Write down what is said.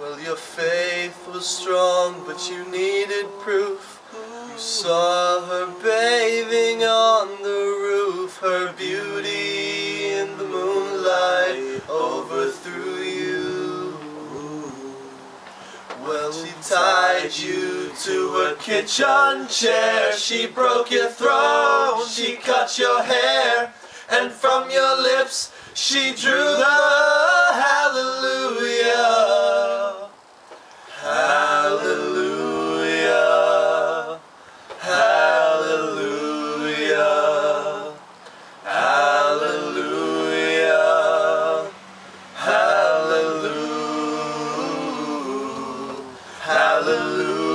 Well, your faith was strong, but you needed proof. You saw her bathing on the roof, her beauty in the moonlight overthrew you. Well, she tied you to a kitchen chair, she broke your throat, she cut your hair, and from your lips she drew the Hallelujah.